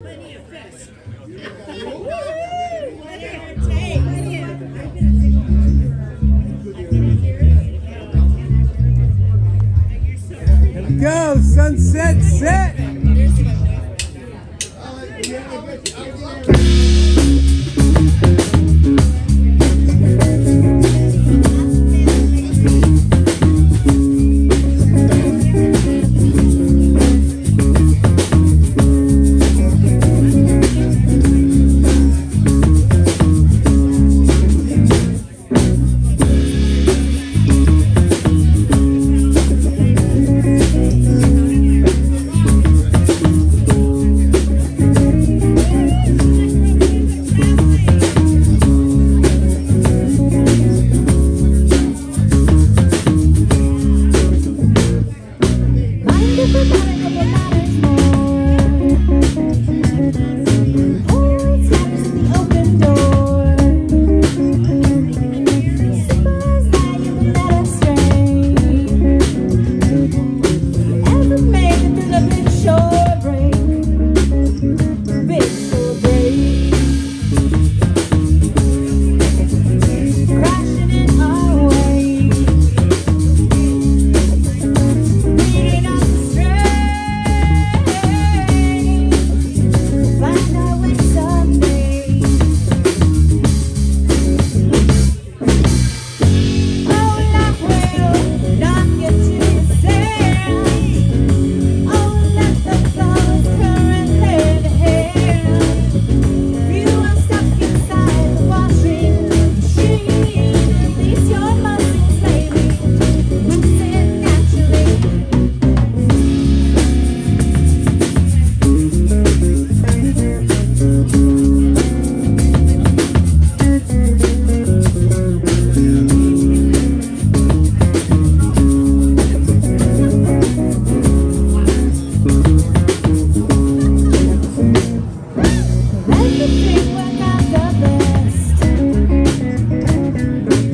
Plenty of fish. Go, sunset, set!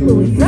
influence